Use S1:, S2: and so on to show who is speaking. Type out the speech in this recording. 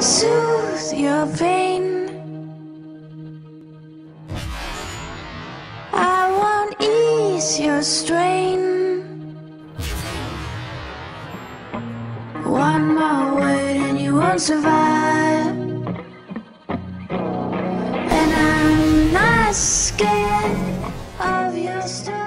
S1: Soothe your pain. I won't ease your strain. One more word and you won't survive. And I'm not scared. of your storm.